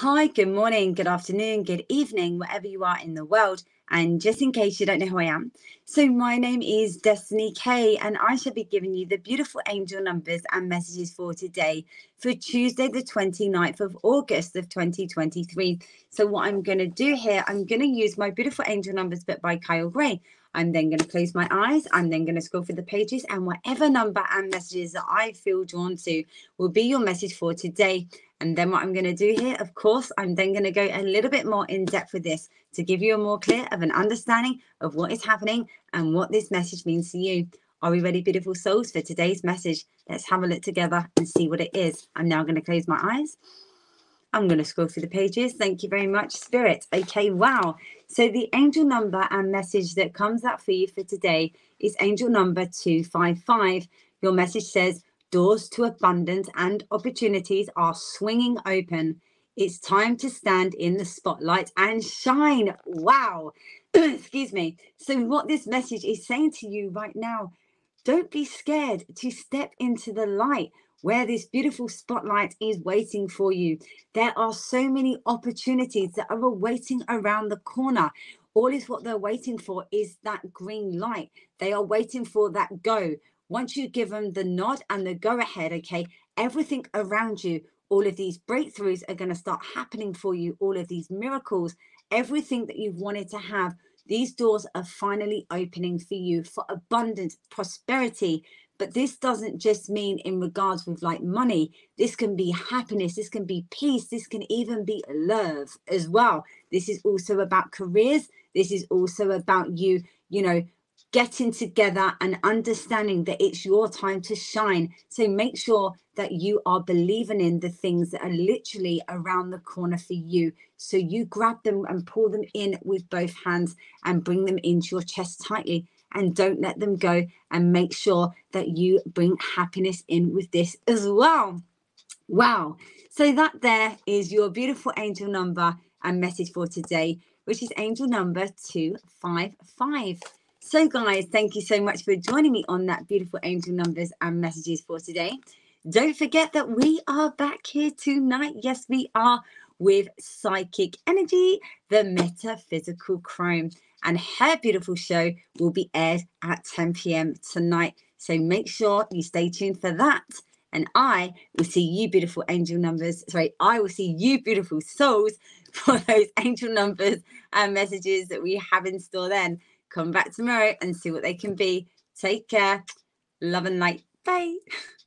Hi, good morning, good afternoon, good evening, wherever you are in the world. And just in case you don't know who I am, so my name is Destiny K, and I shall be giving you the beautiful angel numbers and messages for today for Tuesday, the 29th of August of 2023. So, what I'm going to do here, I'm going to use my beautiful angel numbers, but by Kyle Gray. I'm then going to close my eyes. I'm then going to scroll through the pages, and whatever number and messages that I feel drawn to will be your message for today. And then what I'm going to do here, of course, I'm then going to go a little bit more in depth with this to give you a more clear of an understanding of what is happening and what this message means to you. Are we ready, beautiful souls, for today's message? Let's have a look together and see what it is. I'm now going to close my eyes. I'm going to scroll through the pages. Thank you very much, Spirit. Okay, wow. So the angel number and message that comes up for you for today is angel number 255. Your message says, Doors to abundance and opportunities are swinging open. It's time to stand in the spotlight and shine. Wow. Excuse me. So, what this message is saying to you right now, don't be scared to step into the light where this beautiful spotlight is waiting for you. There are so many opportunities that are waiting around the corner. All is what they're waiting for is that green light. They are waiting for that go once you give them the nod and the go ahead, okay, everything around you, all of these breakthroughs are going to start happening for you, all of these miracles, everything that you've wanted to have. These doors are finally opening for you for abundance, prosperity. But this doesn't just mean in regards with like money. This can be happiness. This can be peace. This can even be love as well. This is also about careers. This is also about you, you know, getting together and understanding that it's your time to shine. So make sure that you are believing in the things that are literally around the corner for you. So you grab them and pull them in with both hands and bring them into your chest tightly and don't let them go. And make sure that you bring happiness in with this as well. Wow. So that there is your beautiful angel number and message for today, which is angel number 255. So, guys, thank you so much for joining me on that beautiful angel numbers and messages for today. Don't forget that we are back here tonight. Yes, we are with Psychic Energy, the Metaphysical Chrome. And her beautiful show will be aired at 10 p.m. tonight. So make sure you stay tuned for that. And I will see you, beautiful angel numbers. Sorry, I will see you, beautiful souls, for those angel numbers and messages that we have in store then come back tomorrow and see what they can be. Take care. Love and light. Bye.